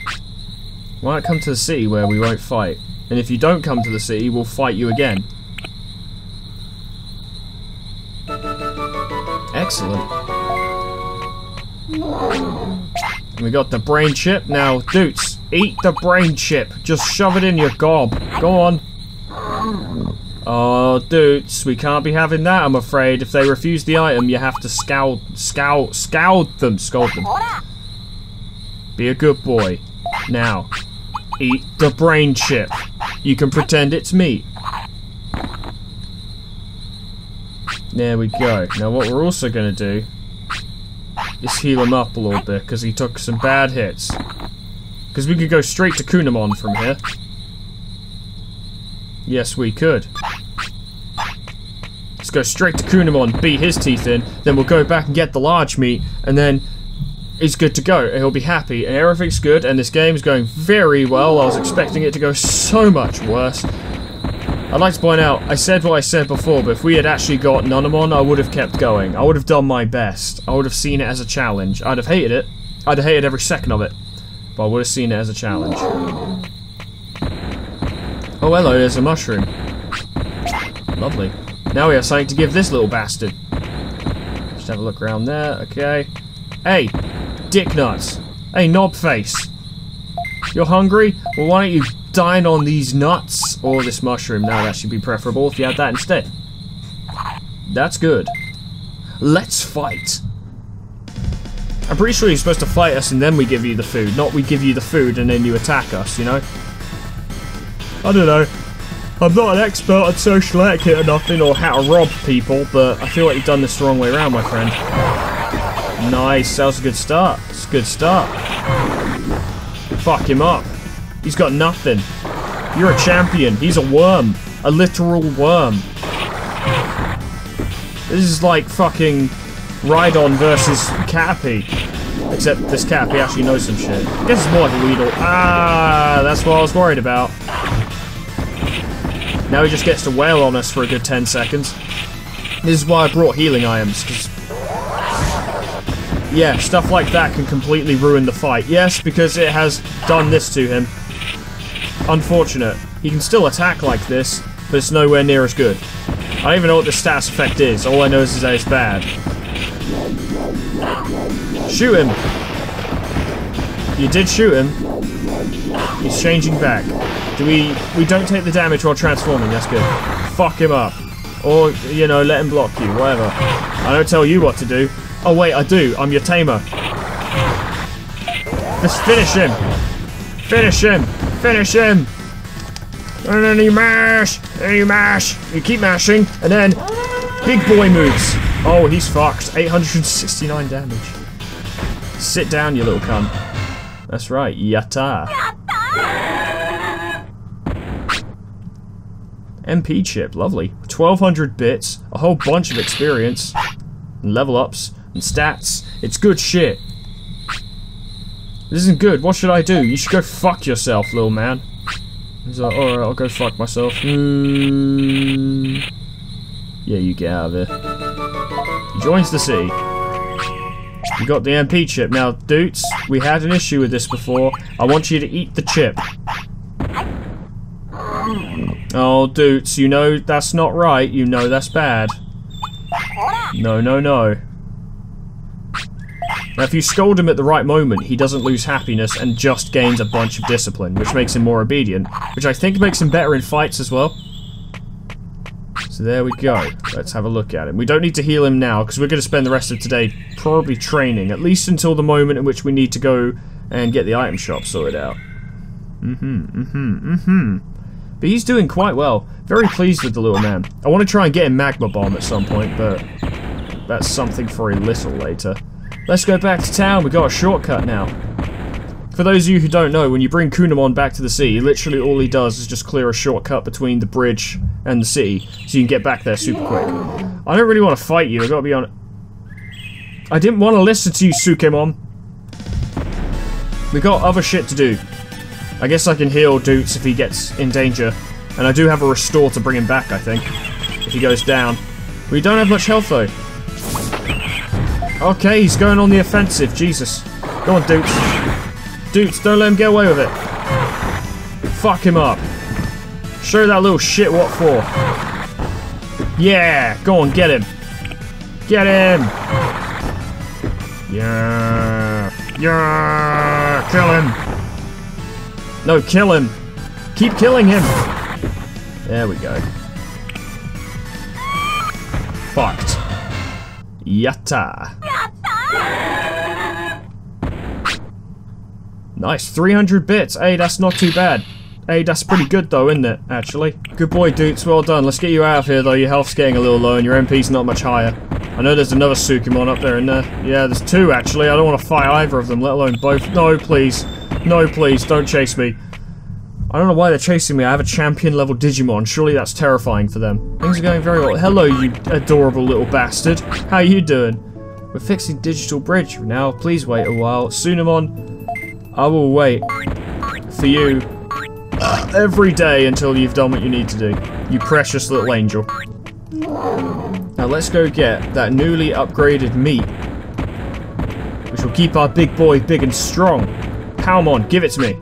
Why not come to the city where we won't fight? And if you don't come to the city, we'll fight you again. Excellent. We got the brain chip. Now, Doots, eat the brain chip. Just shove it in your gob. Go on. Oh, dudes, we can't be having that, I'm afraid. If they refuse the item, you have to scowl, scowl, scold them, scold them. Be a good boy. Now, eat the brain chip. You can pretend it's meat. There we go. Now what we're also going to do is heal him up a little bit, because he took some bad hits. Because we could go straight to Kunemon from here. Yes, we could. Let's go straight to Kunemon, beat his teeth in, then we'll go back and get the large meat, and then he's good to go, he'll be happy, and everything's good, and this game is going very well. I was expecting it to go so much worse. I'd like to point out, I said what I said before, but if we had actually got Numemon, I would have kept going. I would have done my best. I would have seen it as a challenge. I'd have hated it. I'd have hated every second of it. But I would have seen it as a challenge. Oh, hello, there's a mushroom. Lovely. Now we have something to give this little bastard. Just have a look around there, okay. Hey, dick nuts. Hey, knob face. You're hungry? Well, why don't you dine on these nuts? Or this mushroom. Now, that should be preferable if you had that instead. That's good. Let's fight. I'm pretty sure you're supposed to fight us and then we give you the food, not we give you the food and then you attack us, you know? I don't know. I'm not an expert on social etiquette or nothing, or how to rob people, but I feel like you've done this the wrong way around, my friend. Nice, that was a good start. It's a good start. Fuck him up. He's got nothing. You're a champion. He's a worm. A literal worm. This is like fucking Rhydon versus Cappy. Except this Cappy actually knows some shit. I guess it's more like a Weedle. Ah, that's what I was worried about. Now he just gets to wail on us for a good 10 seconds. This is why I brought healing items, because... Yeah, stuff like that can completely ruin the fight. Yes, because it has done this to him. Unfortunate. He can still attack like this, but it's nowhere near as good. I don't even know what the status effect is. All I know is that it's bad. Shoot him! You did shoot him. He's changing back. Do we... We don't take the damage while transforming, that's good. Fuck him up. Or, you know, let him block you, whatever. I don't tell you what to do. Oh wait, I do. I'm your tamer. Just finish him. Finish him. Finish him. And then you mash. And you mash. You keep mashing. And then big boy moves. Oh, he's fucked. 869 damage. Sit down, you little cunt. That's right. Yatta. MP chip, lovely. 1200 bits, a whole bunch of experience, and level ups, and stats. It's good shit. This isn't good. What should I do? You should go fuck yourself, little man. He's like, alright, I'll go fuck myself. Mm. Yeah, you get out of here. He joins the sea. We got the MP chip. Now, Doots, we had an issue with this before. I want you to eat the chip. Oh, Doots, you know that's not right. You know that's bad. No, no, no. Now, if you scold him at the right moment, he doesn't lose happiness and just gains a bunch of discipline, which makes him more obedient, which I think makes him better in fights as well. So there we go. Let's have a look at him. We don't need to heal him now, because we're going to spend the rest of today probably training, at least until the moment in which we need to go and get the item shop sorted out. Mm-hmm, mm-hmm, mm-hmm. But he's doing quite well. Very pleased with the little man. I want to try and get him Magma Bomb at some point, but that's something for a little later. Let's go back to town. We got a shortcut now. For those of you who don't know, when you bring Kunemon back to the sea, literally all he does is just clear a shortcut between the bridge and the sea, so you can get back there super quick. I don't really want to fight you, I gotta be honest. I didn't want to listen to you, Sukamon. We got other shit to do. I guess I can heal Doots if he gets in danger. And I do have a restore to bring him back, I think. If he goes down. We don't have much health, though. Okay, he's going on the offensive. Jesus. Go on, Doots. Doots, don't let him get away with it. Fuck him up. Show that little shit what for. Yeah, go on, get him. Get him. Yeah. Yeah. Kill him. No, kill him. Keep killing him. There we go. Fucked. Yatta. Nice, 300 bits. Hey, that's not too bad. Hey, that's pretty good though, isn't it, actually? Good boy, Doots, well done. Let's get you out of here though, your health's getting a little low and your MP's not much higher. I know there's another Sukamon up there in there. Yeah, there's two actually. I don't want to fight either of them, let alone both. No, please. No, please, don't chase me. I don't know why they're chasing me. I have a champion level Digimon. Surely that's terrifying for them. Things are going very well. Hello, you adorable little bastard. How are you doing? We're fixing Digital Bridge now. Please wait a while. Kunemon, I will wait for you every day until you've done what you need to do. You precious little angel. Now let's go get that newly upgraded meat. Which will keep our big boy big and strong. Palmon, give it to me.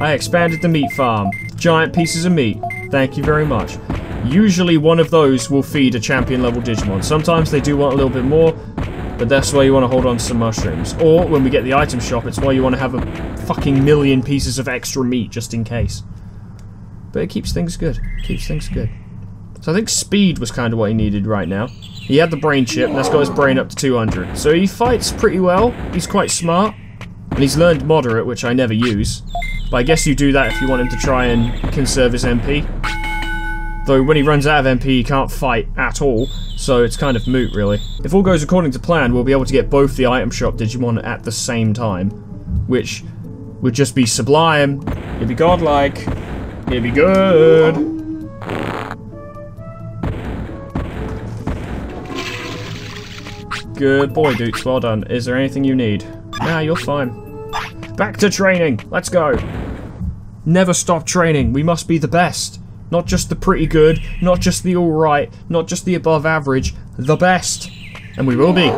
I expanded the meat farm. Giant pieces of meat. Thank you very much. Usually one of those will feed a champion level Digimon. Sometimes they do want a little bit more, but that's why you want to hold on to some mushrooms. Or when we get the item shop, it's why you want to have a fucking million pieces of extra meat just in case. But it keeps things good. Keeps things good. So I think speed was kind of what he needed right now. He had the brain chip, and that's got his brain up to 200. So he fights pretty well. He's quite smart. And he's learned moderate, which I never use. But I guess you do that if you want him to try and conserve his MP. Though when he runs out of MP, he can't fight at all, so it's kind of moot, really. If all goes according to plan, we'll be able to get both the item shop Digimon at the same time, which would just be sublime. It'd be godlike. It'd be good. Good boy, Doots. Well done. Is there anything you need? Nah, you're fine. Back to training. Let's go. Never stop training. We must be the best. Not just the pretty good, not just the alright, not just the above average, the best. And we will be.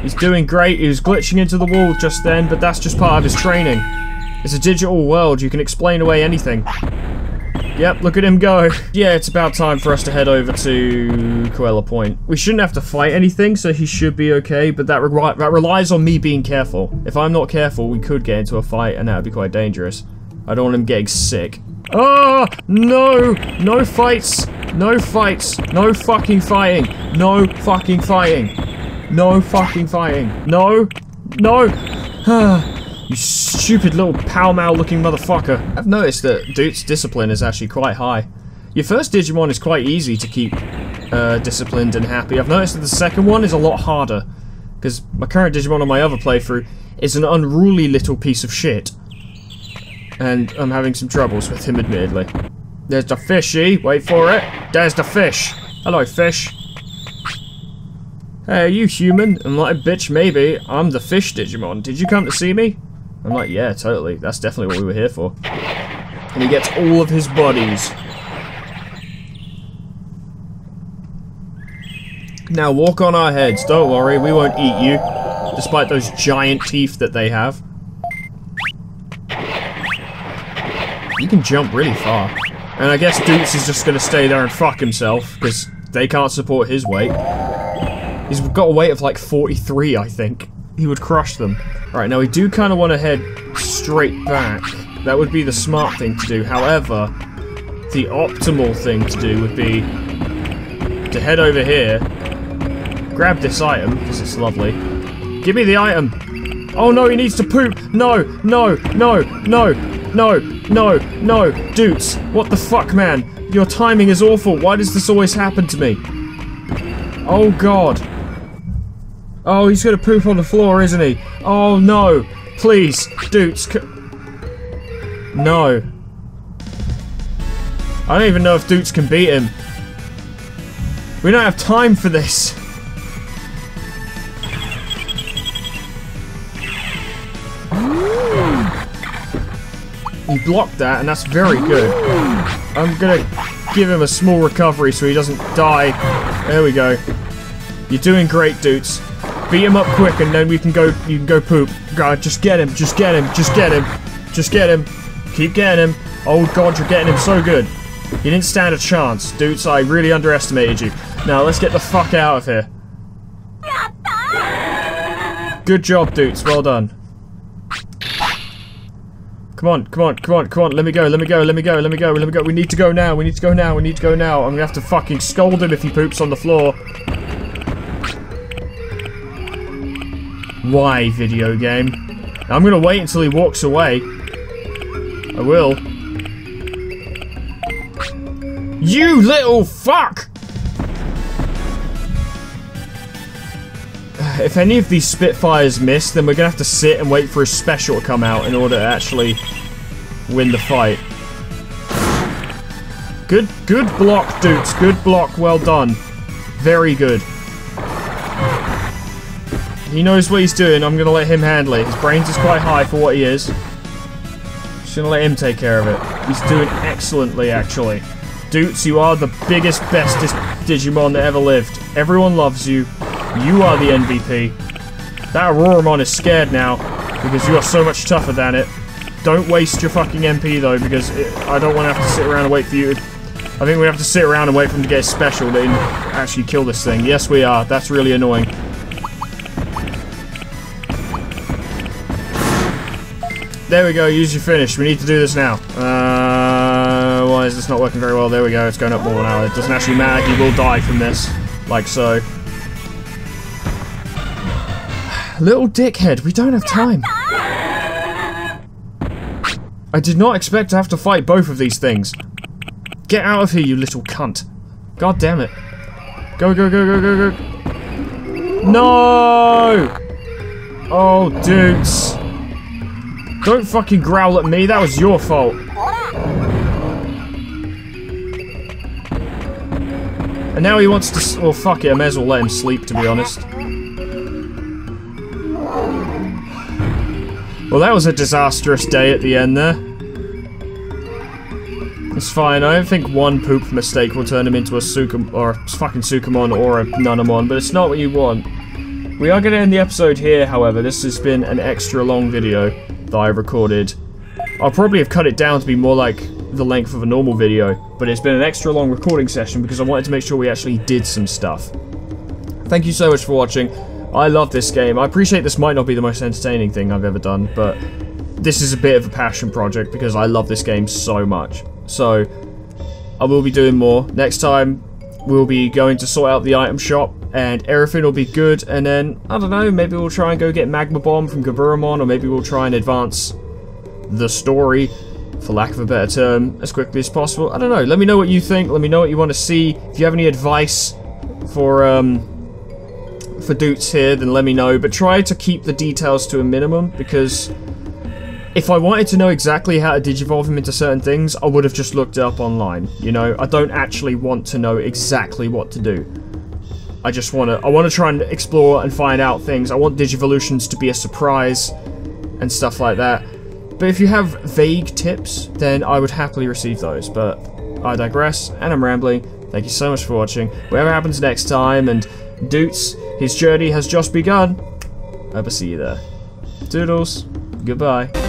He's doing great, he was glitching into the wall just then, but that's just part of his training. It's a digital world, you can explain away anything. Yep, look at him go. Yeah, it's about time for us to head over to Coella Point. We shouldn't have to fight anything, so he should be okay, but that, re that relies on me being careful. If I'm not careful, we could get into a fight, and that would be quite dangerous. I don't want him getting sick. Ah! No! No fights! No fights! No fucking fighting! No fucking fighting! No fucking fighting! No! No! you stupid little pow-mow looking motherfucker. I've noticed that Doots' discipline is actually quite high. Your first Digimon is quite easy to keep uh, disciplined and happy. I've noticed that the second one is a lot harder. Because my current Digimon on my other playthrough is an unruly little piece of shit and I'm having some troubles with him, admittedly. There's the fishy. Eh? Wait for it. There's the fish. Hello, fish. Hey, are you human? I'm like, bitch, maybe. I'm the fish Digimon. Did you come to see me? I'm like, yeah, totally. That's definitely what we were here for. And he gets all of his buddies. Now walk on our heads. Don't worry, we won't eat you. Despite those giant teeth that they have. You can jump really far. And I guess Doots is just going to stay there and fuck himself, because they can't support his weight. He's got a weight of like 43, I think. He would crush them. Alright, now we do kind of want to head straight back. That would be the smart thing to do. However, the optimal thing to do would be to head over here, grab this item, because it's lovely. Give me the item! Oh no, he needs to poop! No, no, no, no, no, no, no! Dudes, what the fuck, man? Your timing is awful. Why does this always happen to me? Oh god. Oh, he's gonna poop on the floor, isn't he? Oh no! Please, Doots. No. I don't even know if Doots can beat him. We don't have time for this. He blocked that, and that's very good. I'm gonna give him a small recovery so he doesn't die. There we go. You're doing great, dudes. Beat him up quick, and then we can go. You can go poop. God, just get him. Just get him. Just get him. Just get him. Keep getting him. Oh God, you're getting him so good. You didn't stand a chance, dudes. I really underestimated you. Now let's get the fuck out of here. Good job, dudes. Well done. Come on, come on, come on, come on. Let me go, let me go, let me go, let me go, let me go. We need to go now. We need to go now. We need to go now. I'm gonna have to fucking scold him if he poops on the floor. Why, video game? I'm gonna wait until he walks away. I will. You little fuck! If any of these Spitfires miss, then we're gonna have to sit and wait for a special to come out in order to actually win the fight. Good, good block, dudes. Good block. Well done. Very good. He knows what he's doing. I'm gonna let him handle it. His brains is quite high for what he is. Just gonna let him take care of it. He's doing excellently, actually. Doots, you are the biggest, bestest Digimon that ever lived. Everyone loves you. You are the MVP. That Auroramon is scared now, because you are so much tougher than it. Don't waste your fucking MP, though, because it, I don't want to have to sit around and wait for you. I think we have to sit around and wait for him to get special to actually kill this thing. Yes, we are. That's really annoying. There we go, use your finish. We need to do this now. Uh, why is this not working very well? There we go, it's going up more now. It doesn't actually matter, he will die from this. Like so. Little dickhead, we don't have time. I did not expect to have to fight both of these things. Get out of here, you little cunt. God damn it. Go, go, go, go, go, go. No! Oh, dudes. Don't fucking growl at me, that was your fault. And now he wants to... Well, fuck it, I may as well let him sleep, to be honest. Well, that was a disastrous day at the end there. It's fine, I don't think one poop mistake will turn him into a Sukam or a fucking Sukamon or a Numemon, but it's not what you want. We are going to end the episode here, however. This has been an extra long video that I recorded. I'll probably have cut it down to be more like the length of a normal video, but it's been an extra long recording session because I wanted to make sure we actually did some stuff. Thank you so much for watching. I love this game. I appreciate this might not be the most entertaining thing I've ever done, but this is a bit of a passion project because I love this game so much. So, I will be doing more. Next time, we'll be going to sort out the item shop and everything will be good and then, I don't know, maybe we'll try and go get Magma Bomb from Gaburamon or maybe we'll try and advance the story, for lack of a better term, as quickly as possible. I don't know, let me know what you think, let me know what you want to see. If you have any advice for, um, for Doots here, then let me know, but try to keep the details to a minimum because if I wanted to know exactly how to digivolve him into certain things, I would have just looked it up online, you know? I don't actually want to know exactly what to do. I just want to, I want to try and explore and find out things. I want Digivolutions to be a surprise and stuff like that. But if you have vague tips, then I would happily receive those. But I digress, and I'm rambling. Thank you so much for watching. Whatever happens next time, and Doots, his journey has just begun. I will see you there. Doodles. Goodbye.